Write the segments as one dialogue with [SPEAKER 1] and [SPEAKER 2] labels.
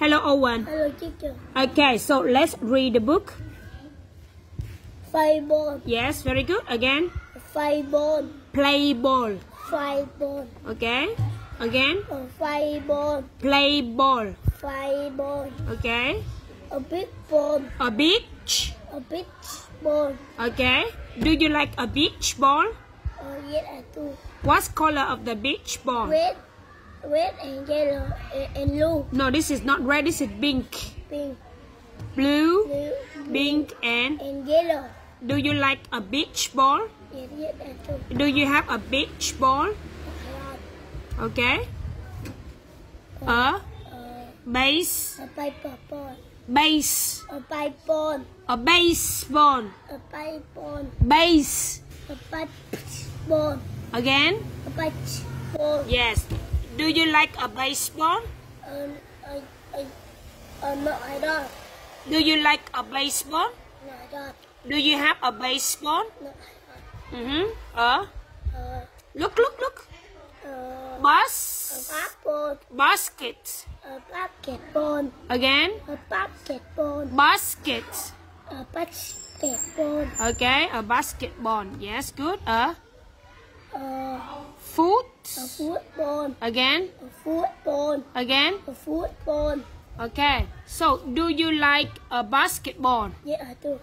[SPEAKER 1] Hello, Owen.
[SPEAKER 2] Hello, teacher.
[SPEAKER 1] Okay, so let's read the book.
[SPEAKER 2] Fireball.
[SPEAKER 1] Yes, very good. Again,
[SPEAKER 2] Fireball.
[SPEAKER 1] play ball.
[SPEAKER 2] Fireball.
[SPEAKER 1] Okay. Again, oh,
[SPEAKER 2] A fireball.
[SPEAKER 1] play ball.
[SPEAKER 2] Fireball.
[SPEAKER 1] Okay.
[SPEAKER 2] A big ball.
[SPEAKER 1] A beach.
[SPEAKER 2] A big ball.
[SPEAKER 1] Okay. Do you like a beach ball?
[SPEAKER 2] Oh, yes, I do.
[SPEAKER 1] What's color of the beach ball?
[SPEAKER 2] Red, red and yellow and, and blue.
[SPEAKER 1] No, this is not red. This is pink.
[SPEAKER 2] Pink,
[SPEAKER 1] Blue,
[SPEAKER 2] blue,
[SPEAKER 1] pink, and
[SPEAKER 2] and yellow.
[SPEAKER 1] do you like a beach ball?
[SPEAKER 2] Yes, yes, I do.
[SPEAKER 1] Do you have a beach ball?
[SPEAKER 2] A.
[SPEAKER 1] Okay. A
[SPEAKER 2] Uh,
[SPEAKER 1] base,
[SPEAKER 2] a paper ball.
[SPEAKER 1] base,
[SPEAKER 2] A pipe ball.
[SPEAKER 1] a baseball,
[SPEAKER 2] A pipe ball.
[SPEAKER 1] base.
[SPEAKER 2] A pipe ball.
[SPEAKER 1] Again.
[SPEAKER 2] A pipe ball.
[SPEAKER 1] Yes. Do you like a baseball?
[SPEAKER 2] Um, I, I, uh, no, I don't.
[SPEAKER 1] Do you like a baseball?
[SPEAKER 2] No, I don't.
[SPEAKER 1] Do you have a baseball?
[SPEAKER 2] No, I
[SPEAKER 1] Mm-hmm. Uh,
[SPEAKER 2] don't. Uh,
[SPEAKER 1] look, look, look.
[SPEAKER 2] uh, a basketball.
[SPEAKER 1] basket.
[SPEAKER 2] A basketball.
[SPEAKER 1] Again,
[SPEAKER 2] A basketball.
[SPEAKER 1] basket.
[SPEAKER 2] A basketball.
[SPEAKER 1] Okay, a basketball. Yes, good. A
[SPEAKER 2] Uh,
[SPEAKER 1] foot.
[SPEAKER 2] a football.
[SPEAKER 1] Again,
[SPEAKER 2] A football.
[SPEAKER 1] again.
[SPEAKER 2] A football.
[SPEAKER 1] Okay. So, do you like a basketball?
[SPEAKER 2] Yeah, I do.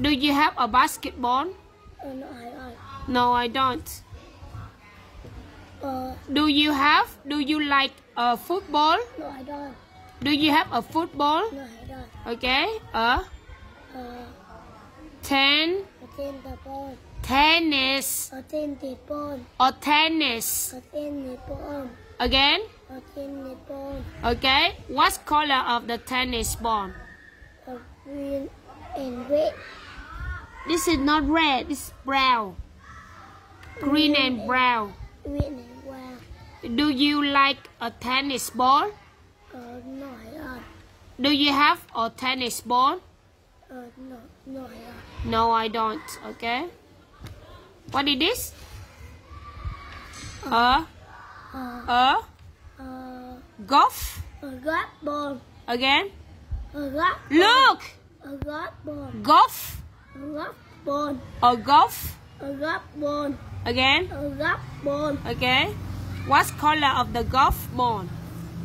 [SPEAKER 1] Do you have a basketball?
[SPEAKER 2] Uh, no, I don't.
[SPEAKER 1] No, I don't.
[SPEAKER 2] Uh,
[SPEAKER 1] Do you have? Do you like a football?
[SPEAKER 2] no, I don't.
[SPEAKER 1] Do you have a football?
[SPEAKER 2] No, I don't.
[SPEAKER 1] Okay. A
[SPEAKER 2] Uh,
[SPEAKER 1] ten
[SPEAKER 2] a tennis ball.
[SPEAKER 1] Tennis
[SPEAKER 2] A tennis ball.
[SPEAKER 1] or tennis.
[SPEAKER 2] A tennis ball.
[SPEAKER 1] Again.
[SPEAKER 2] A tennis ball.
[SPEAKER 1] Okay. What color of the tennis ball?
[SPEAKER 2] A green and red.
[SPEAKER 1] This is not red. It's brown. Green and brown.
[SPEAKER 2] Green and brown.
[SPEAKER 1] Do you like a tennis ball?
[SPEAKER 2] Uh, no, I don't.
[SPEAKER 1] Do you have a tennis ball?
[SPEAKER 2] Uh, no, no, I don't.
[SPEAKER 1] No, I don't. Okay. What is this? A
[SPEAKER 2] Uh,
[SPEAKER 1] a
[SPEAKER 2] uh,
[SPEAKER 1] golf.
[SPEAKER 2] a golf ball.
[SPEAKER 1] Again.
[SPEAKER 2] A golf.
[SPEAKER 1] Look.
[SPEAKER 2] A golf ball.
[SPEAKER 1] Golf.
[SPEAKER 2] A golf ball.
[SPEAKER 1] A golf.
[SPEAKER 2] A golf ball.
[SPEAKER 1] Again.
[SPEAKER 2] A golf ball.
[SPEAKER 1] Okay. What color of the golf ball?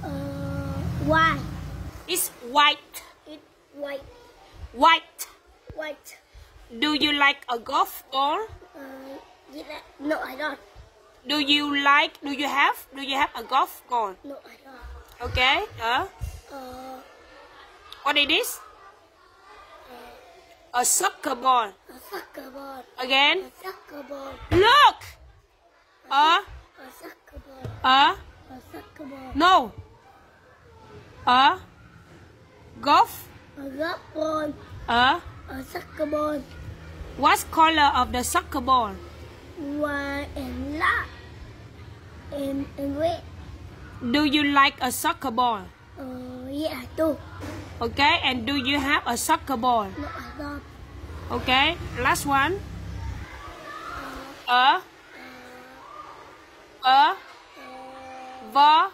[SPEAKER 2] Uh, white.
[SPEAKER 1] It's white.
[SPEAKER 2] It's white.
[SPEAKER 1] White.
[SPEAKER 2] White.
[SPEAKER 1] Do you like a golf ball?
[SPEAKER 2] Uh, yeah, no, I don't.
[SPEAKER 1] Do you like? Do you have? Do you have a golf ball?
[SPEAKER 2] No, I don't.
[SPEAKER 1] Okay. Uh,
[SPEAKER 2] Uh,
[SPEAKER 1] what is this? A soccer ball.
[SPEAKER 2] a soccer ball.
[SPEAKER 1] Again.
[SPEAKER 2] A soccer ball.
[SPEAKER 1] Look. Uh,
[SPEAKER 2] A soccer ball.
[SPEAKER 1] uh,
[SPEAKER 2] A soccer ball.
[SPEAKER 1] no. Uh, golf.
[SPEAKER 2] A golf ball.
[SPEAKER 1] Uh,
[SPEAKER 2] A soccer ball.
[SPEAKER 1] what color of the soccer ball?
[SPEAKER 2] White and black. And, and red.
[SPEAKER 1] Do you like a soccer ball?
[SPEAKER 2] Uh, yeah, I do.
[SPEAKER 1] Okay, and do you have a soccer ball?
[SPEAKER 2] No, I don't.
[SPEAKER 1] Okay, last one. A, a, va,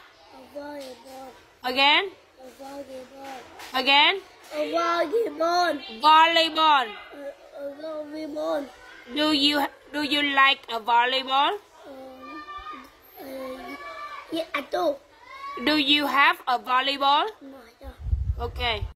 [SPEAKER 1] again, again,
[SPEAKER 2] volleyball.
[SPEAKER 1] volleyball.
[SPEAKER 2] Volleyball.
[SPEAKER 1] Do you do you like a volleyball?
[SPEAKER 2] Um, uh, yeah, I do.
[SPEAKER 1] Do you have a volleyball?
[SPEAKER 2] No, I don't.
[SPEAKER 1] Okay.